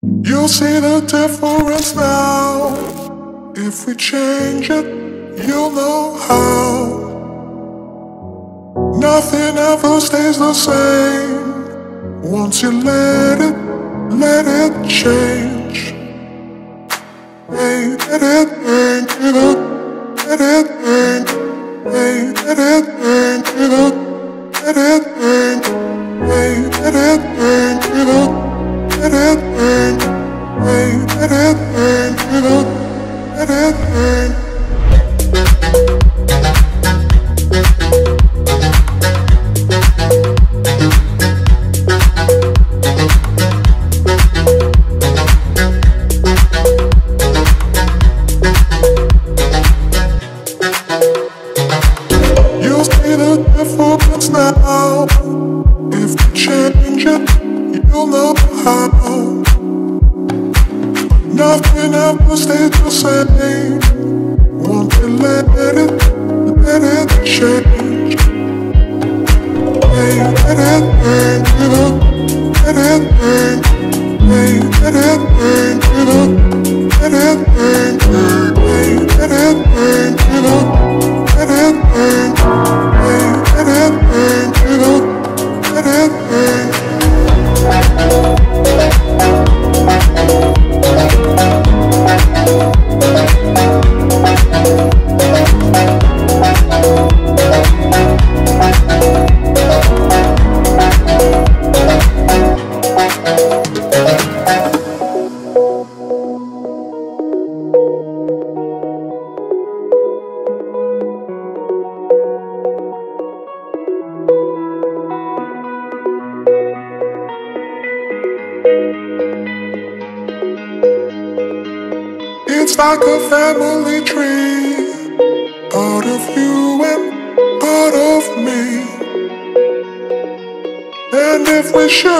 You'll see the difference now. If we change it, you'll know how. Nothing ever stays the same. Once you let it, let it change. Hey, let it, let it, let it, hey, let it, let it, hey, let it, let hey, let it, let it, it, You'll the difference now. If you change it, you'll know how. Nothing ever stays the same. Won't you let it,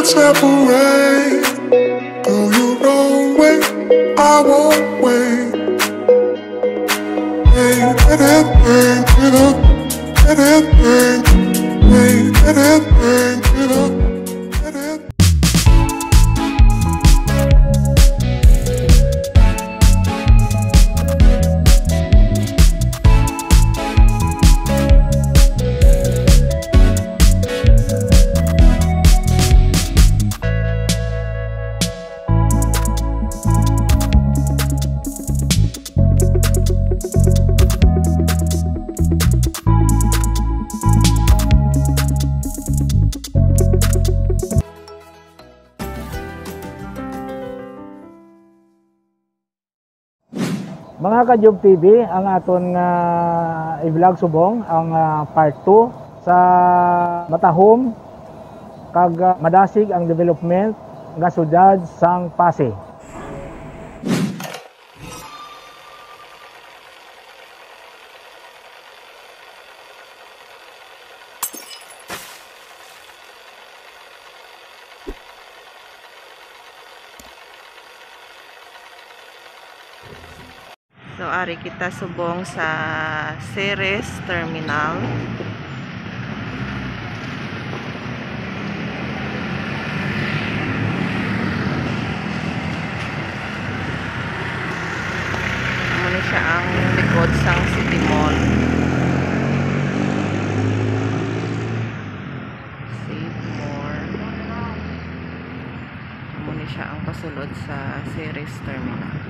separate. Do you know when I won't. Mga ka-Job TV, ang aton nga i-vlog subong ang ah, part 2 sa Matahom kag ah, madasig ang development nga sudad sang Pasig. So ari kita subong sa Ceres Terminal. Ano siya ang likod sang City Mall. Save more. Ano siya ang pasulod sa Ceres Terminal.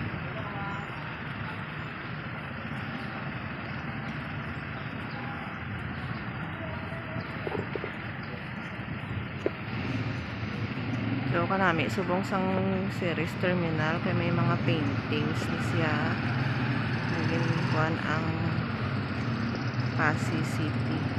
So kanami subong sang series terminal kay may mga paintings ni siya. Naging kuan ang Pasig City.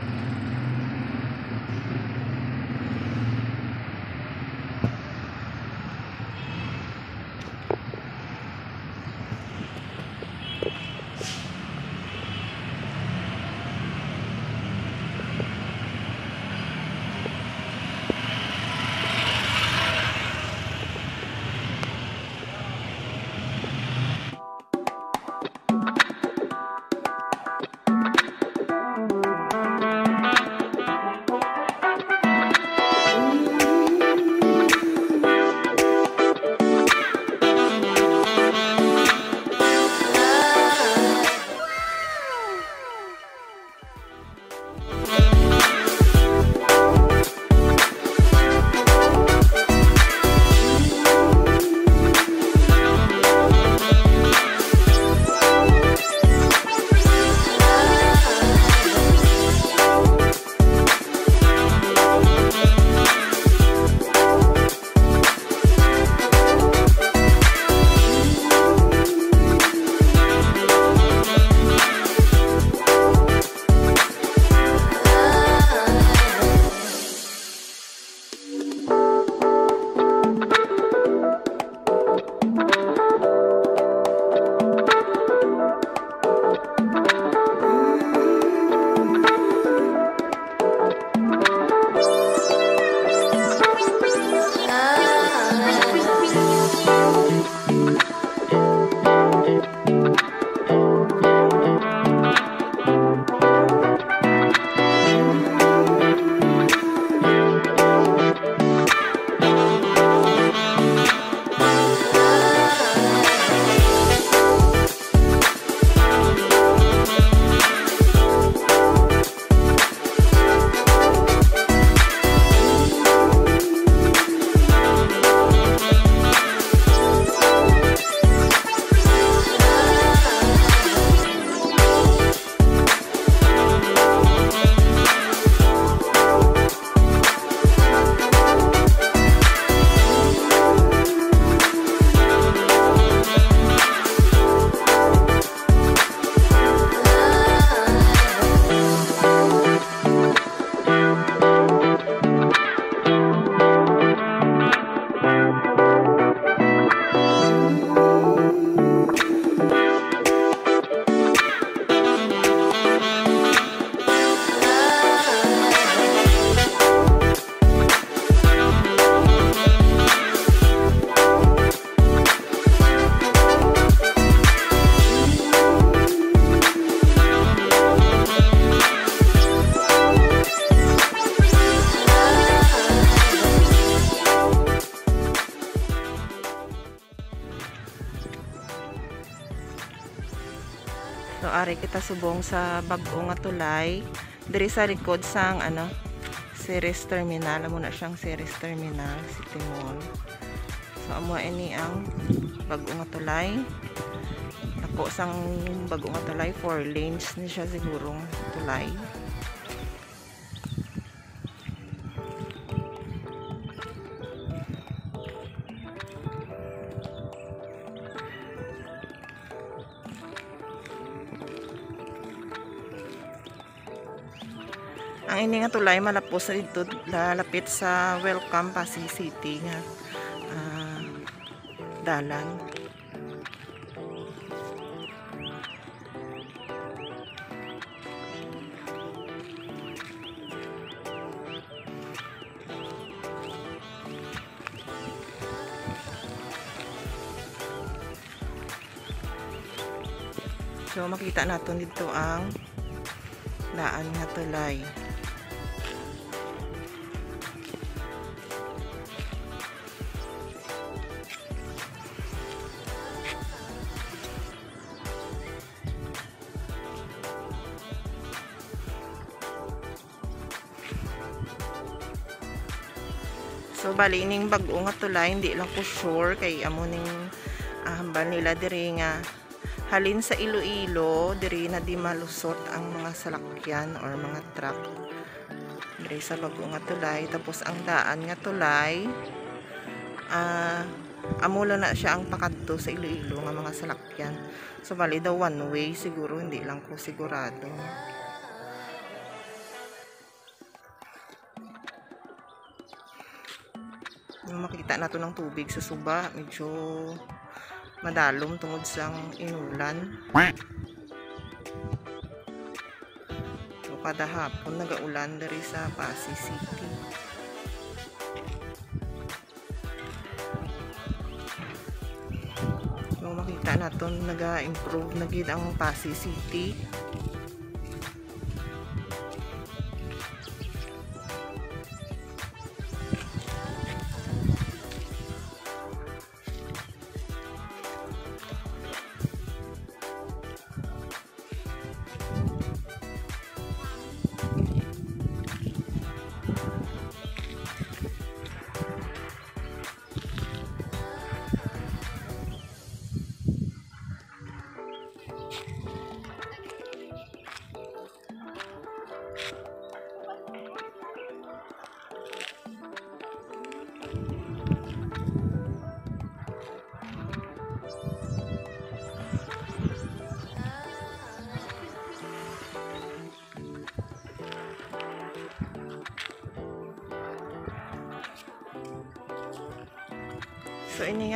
Subong sa bag-o nga tulay diri sa likod sang ano Ceres Terminal amo na siyang Ceres Terminal City Mall. So amo ini ang bag-o nga tulay. Ako sang bag-o nga tulay 4 lanes ni siya sigurong tulay. Ang ini nga tulay malapos sa dito lalapit sa Welcome Pasig City nga ah, dalan. So makita natin dito ang daan nga tulay. So bali ining bag-o nga tulay hindi lang ko sure kay amo ning ah, hambal nila. Diri nga halin sa Iloilo diri na di malusot ang mga salakyan or mga truck. Diri sa bag-o nga tulay tapos ang daan nga tulay ah amo lang na siya ang pakadto sa Iloilo nga mga salakyan. So bali daw one way siguro hindi lang ko sigurado yung makita nato ng tubig sa suba medyo madalom tungod sang inulan. So kada hapon nagaulan diri sa Pasig City. So makita naton naga-improve na gid ang Pasig City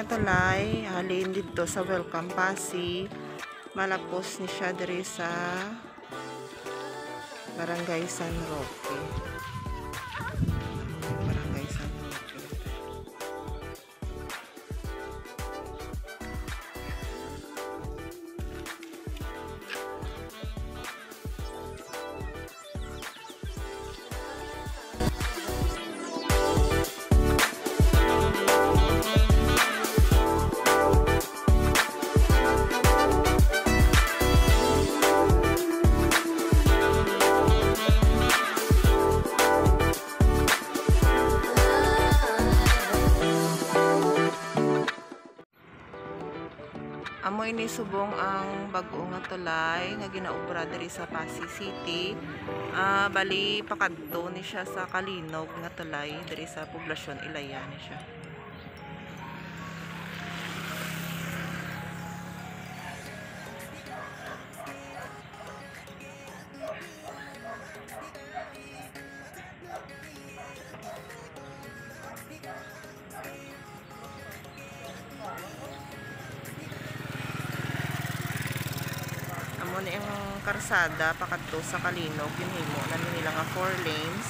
nga tulay halin dito sa Welcome Pasig. Malapos ni siya sa Barangay San Roque. Subong ang bag-o nga tulay nga ginaobra diri sa Pasig City. Ah, bali pakadto ni siya sa Kalinog nga tulay diri sa poblasyon Ilaya ni siya. Karsada pakadto sa Kalinog ginhimo na nila nga four lanes.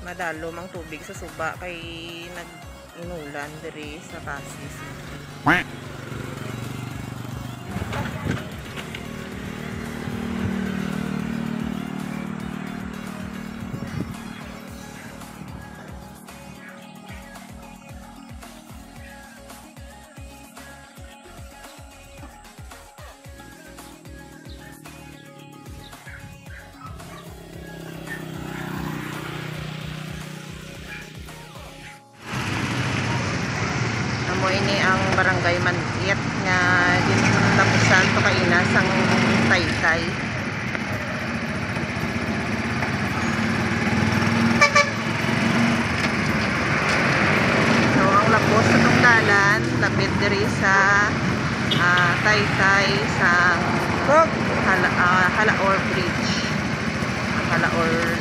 Madalom ang tubig sa suba kay nag-inulan diri sa Pasig City.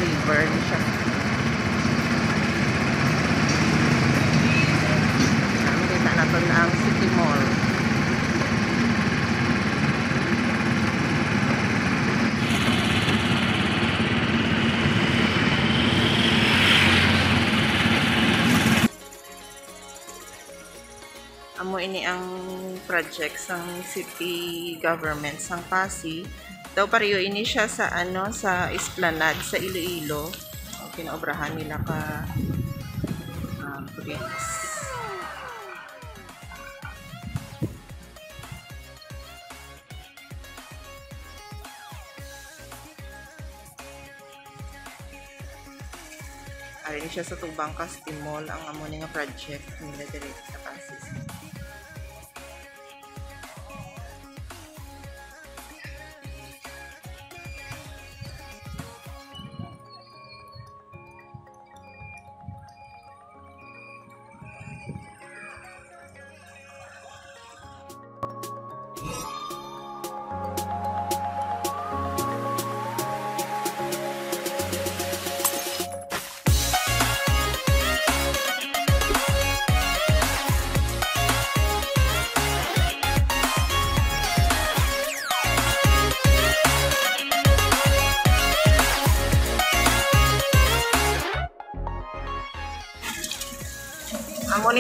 River ni siya. Nakita natin ang City Mall. Amo ini ang project sang city government sang Pasig. Daw pareho ini siya sa ano sa Esplanade sa Iloilo. Ang kinaobrahan nila ka um, Prince. Ayun siya sa Tubang Castimol ang amo nga project nila diri sa Pasig.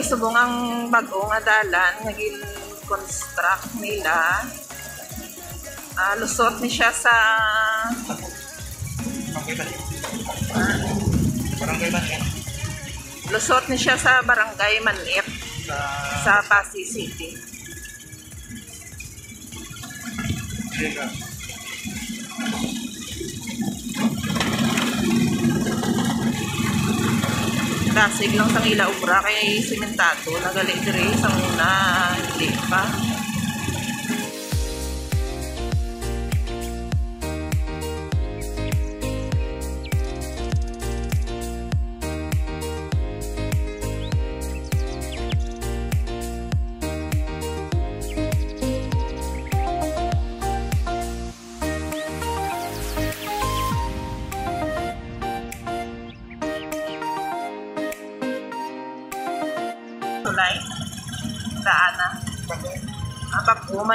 Subong ang bag-o nga dalan nga gin-construct nila. Ah, lusot ni siya sa Barangay ba yan? lusot ni siya sa barangay Manip Sa... sa Pasig City. Sika. Dasig lang sang ila ubra kay simentado nagali diri sa una hindi pa.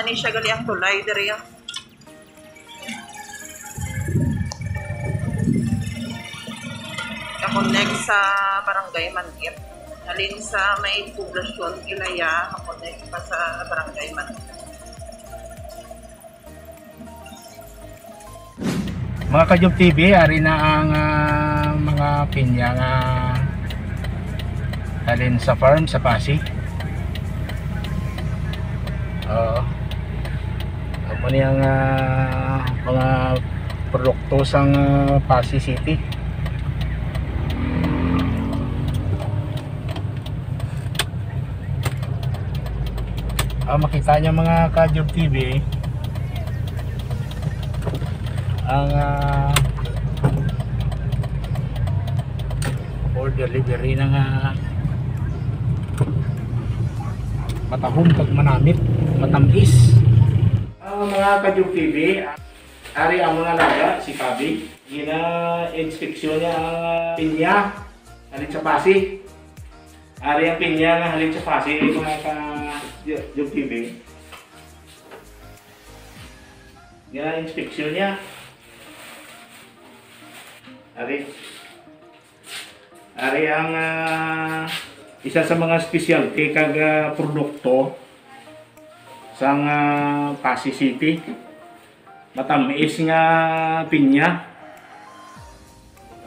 Pagpuma ni siya gali ang tulay diri. oh. Kakonect sa barangay Manhit. Halin sa may poblasyon Ilaya, kakonect pa sa barangay Manhit. Mga Kajob TV, ari na ang ah, mga pinya nga halin sa farm sa Pasig. Ako ni ang ah, mga produkto sang ah, Pasig City. Ah, makita niyo mga Kajob TV ang ah, for delivery ng ah, matahong pag manamit matamis ang mga kadyong TV ari ang mga laga si Kabi gina inspeksyon niya ang pinya halin sa pasi ari ang pinya nga halin sa pasi mga kadyong TV gina inspeksyon niya Ari. Ari ang ah, isa sa mga specialty kag ah, produkto sa uh, Pasig City. Matamis nga pinya.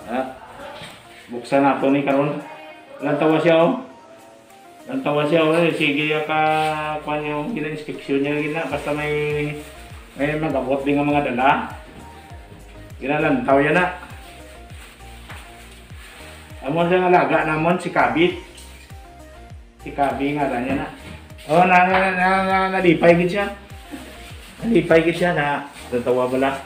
Ah, buksan nato ni karon. Lantawa siya oh. Lantawa siya oh. Eh, Sige ka kuan yung gina-inspeksyon niya gina basta may may magabot din nga mga dala. Ginalantaw yan na. Amon siya nga laga namon si Kabi. Si Kabi nga ganyan na. Oh, na na na, na nalipay gid siya. Nalipay gid siya na tatawa bala.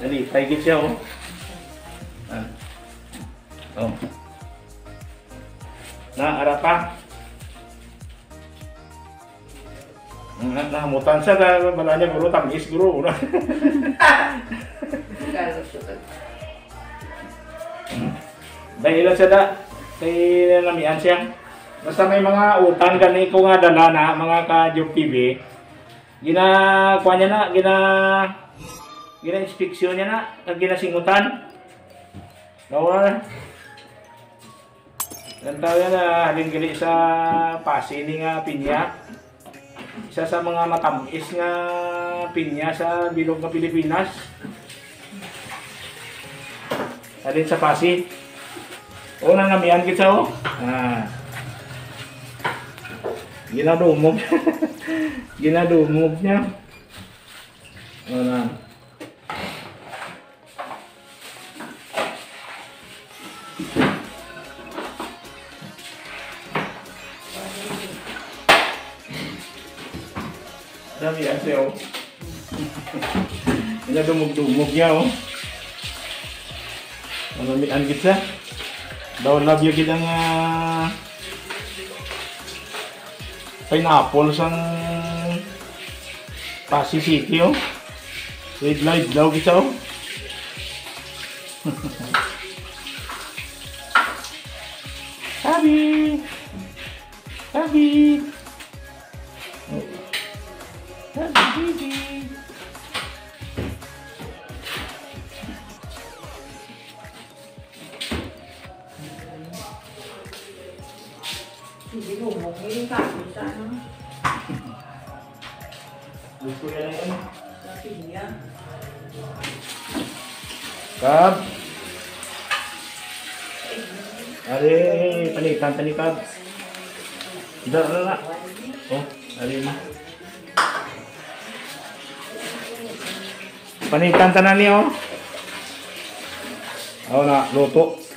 Nalipay gid siya oh. Ah. Oh. Na ara pa. Na namutan siya ka bala niya guro tamis guro. Dahil siya da, kay namian siya. Basta may mga utang gani ko nga dala na mga ka-Job TV. Gina kuha niya na, gina gina inspeksyon niya na, kag ginasingutan. Nawala. Gantaw yan na halin gali sa pasini nga pinya. Isa sa mga matamis nga pinya sa bilog nga Pilipinas. Alin sa Pasig. O na namian kita o. Ah. Ginadumog. Ginadumog niya. O na. Dami kasi o. Ginadumog-dumog niya o. Manamian kita. Daw love you kita nga pineapple sang Pasig City oh. Red light daw kita oh. Gusto yan na yan. Kab. Ari, panikan, panikan. Tidak, tidak, tidak. Oh, ari na. Panikan tanan niya, oh. Oh, na, luto.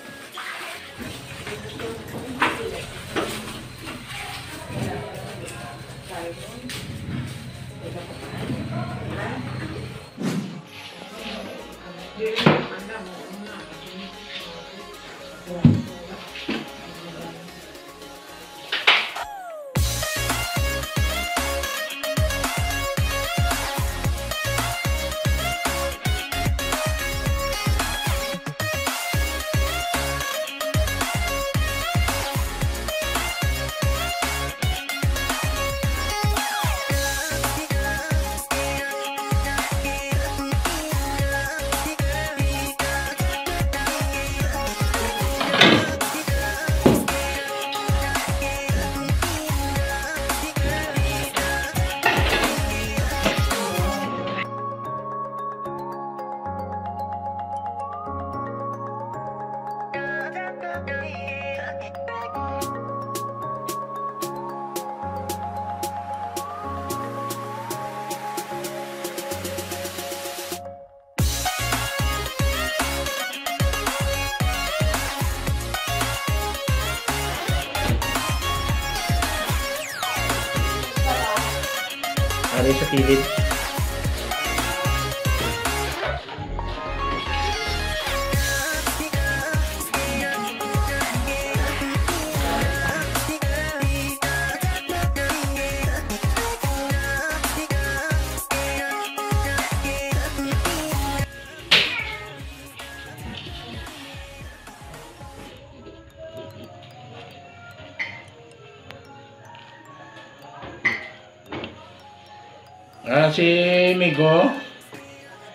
Ah, si Migo.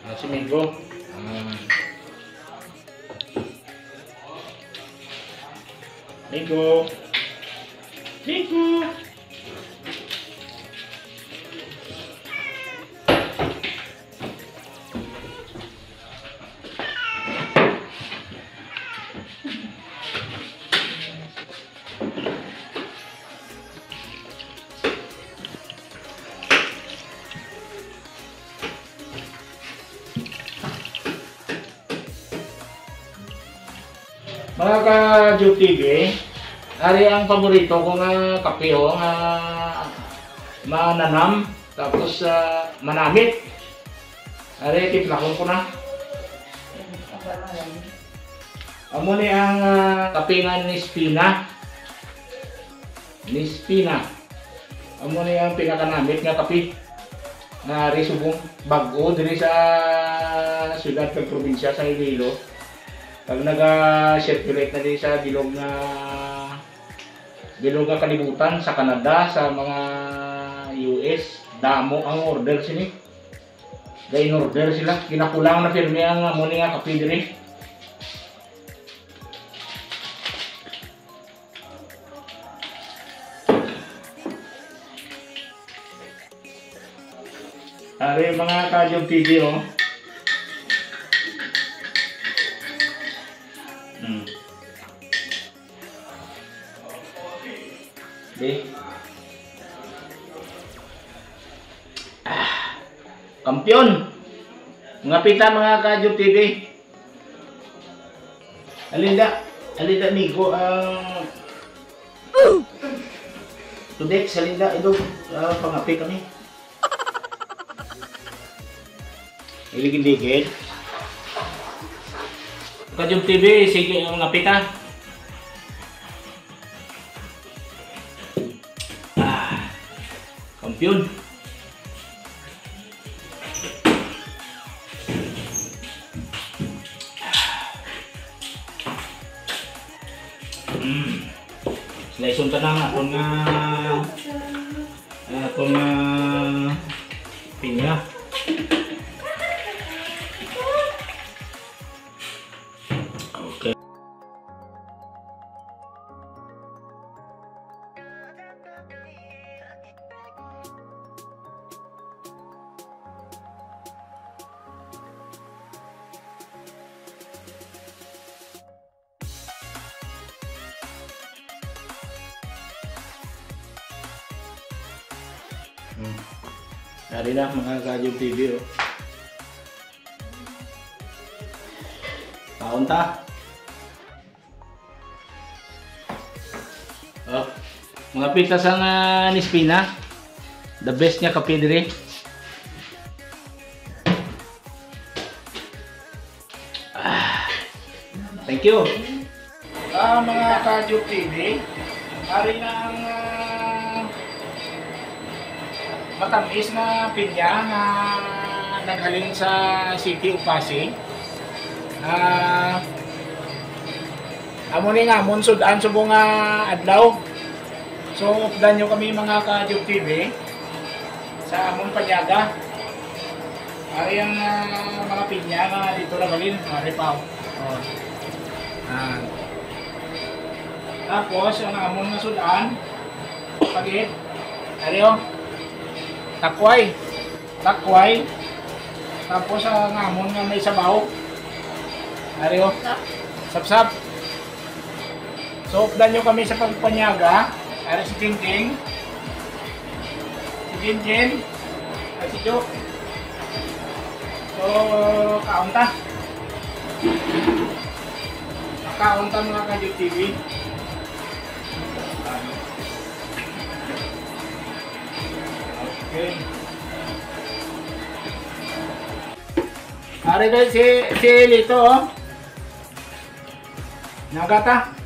Ah, si Migo. Ah. Migo. TV, ari ang paborito ko nga kape ho, nga mananam, tapos ah, manamit. Ari, tiplakon ko na. Amo ni ang ah, kape nga ni Spina. Ni Spina. Amo ni ang pinakanamit nga kape. Nga ari subong bago diri sa siyudad kag probinsya sa Iloilo. Pag naga-circulate na din sa bilog na bilog nga kalibutan sa Canada, sa mga US, damo ang order sini. Gain order sila, kinakulang na firme ang ni nga kape diri. Ari mga kajong TV oh. Di. Ah. Kampiyon. Mga pita mga kajong TV. Alinda, alinda nigo ang Tudek, salinda, ito, uh, pangapi kami. Iligid-ligid. Kajong TV, sige ang ngapita. Kampiyon. Mga pitas ang uh, nispina. The best niya kape diri. Ah, thank you. Ah, mga Kajong TV, ari na ang ah, matamis na pinya na naghaling sa City of Pasig. Ah, amo ni nga mon sudan subong nga adlaw. So updan nyo kami mga ka-Jog TV sa among panyaga. Ari ang ah, mga pinya na dito na galin, mga ripaw. Oh. Ah. Tapos ang amon nga sudan, pagit. Ari oh takway. Takway. Tapos ang ngamon nga may sabaw. Ari oh. Sapsap. So, updan nyo kami sa pagpanyaga. Ari si King Si Jinjin. Ari si Jo. So, kaunta. Kaunta mga ka TV. Okay. Ari na si si Lito oh. Nagata.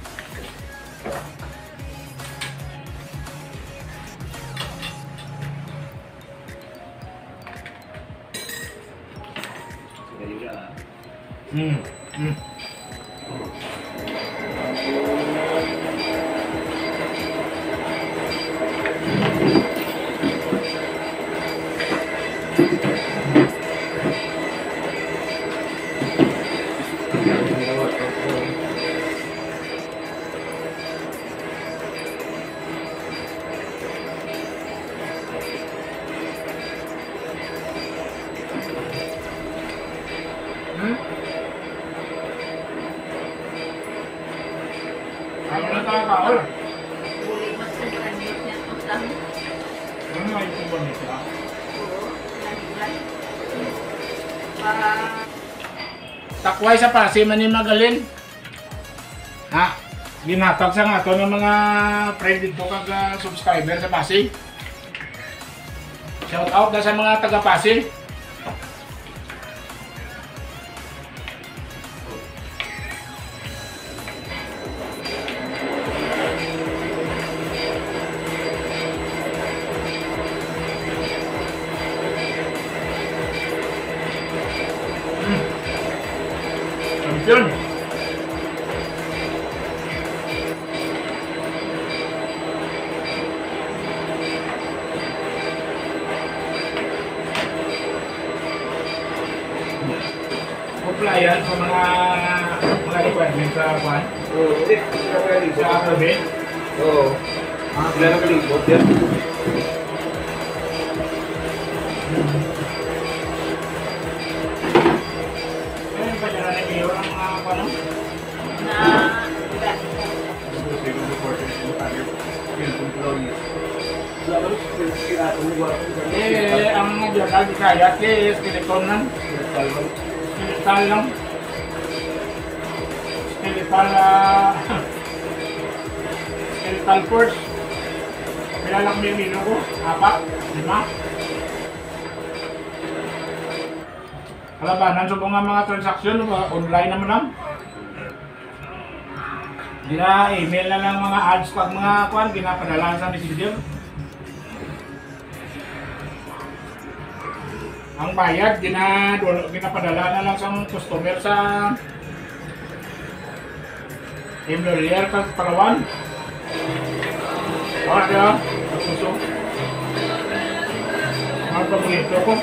Hmm. Hmm. Ano nga yung kubon nito? Takway sa pasi man ni Magalin. Ha? Ginatag sa nga to ng mga friend dito kag ah, subscriber sa Pasig. Shout out na sa mga taga Pasig. Eh, ang journal di kaya kay skeleton lang. Skeletal lang. Skeletal, ah, skeletal force. Kailangan may mino ko. Apat, lima. Kalabanan sa mga mga transaksyon, online naman lang. Gina email na lang mga ads pag mga kwan, ginapadala sa messenger. Ang bayad, gina, ginapadala na lang sa customer sa employer kag Palawan. Wala dia, puso. Ang paborito ko.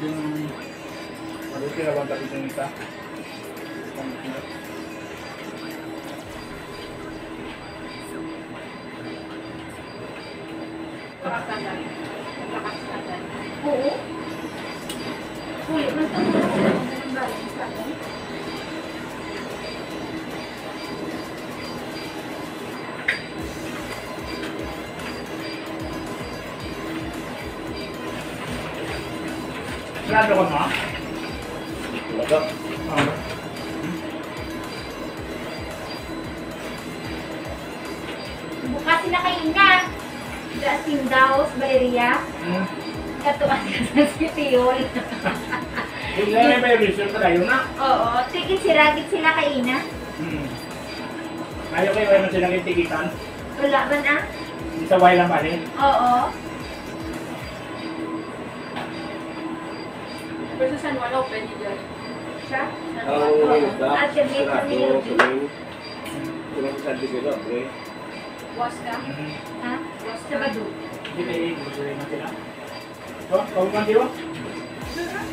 Yung ano sila bang tapos ng isa? Oo. Uy, nagtanong ako Sarado ko na? Talaga. Bukas sila kay Ina. Sa Sindaos, Valeria. Hmm. Katuan ka sa Sitiol. Yung may may research ka yun na. Oo, tigit siragit sila kay Ina. Hmm. Ayaw kayo kayo silang itigitan. Wala ba na? Isa way lang ba rin? Oo. Pero sa San Juan, open yun dyan. Siya? Sarado, kami yun. kulang sa dito, pre. Was ka? Hmm. Ha? Sa Badu. Hindi kayo gusto rin na sila. So, kawag kan diwa?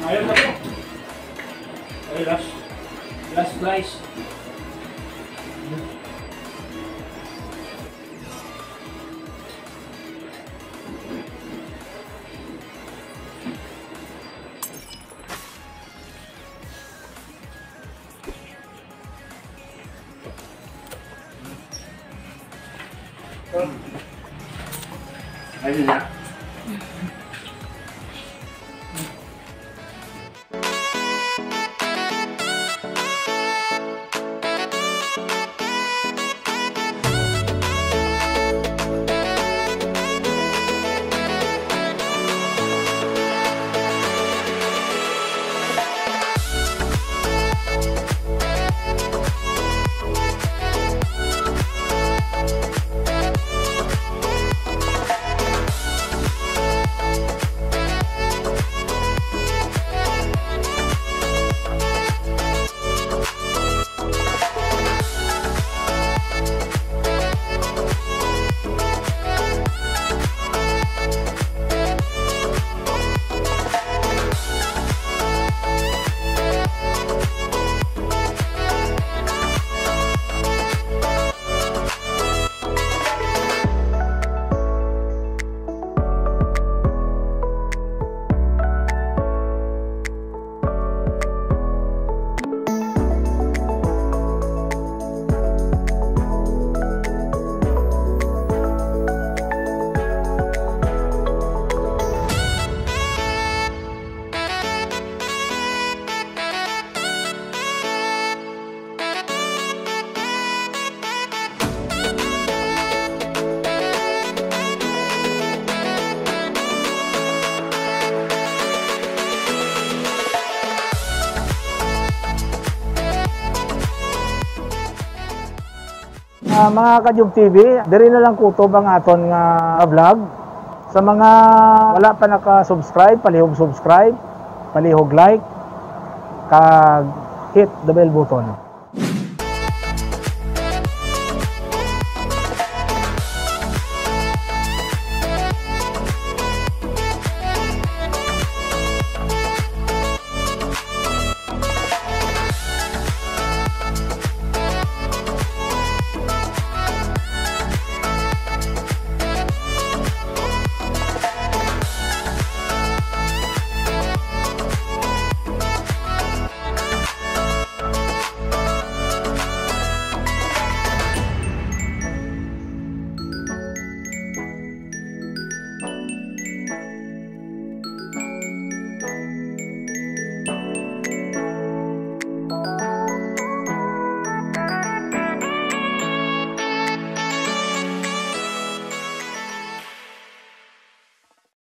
Ayaw ba ito? Okay, last. Last slice. Ah, mga Kadyub TV, diri na lang kutob ang aton nga vlog. Sa mga wala pa naka-subscribe, palihog subscribe, palihog like, kag hit the bell button.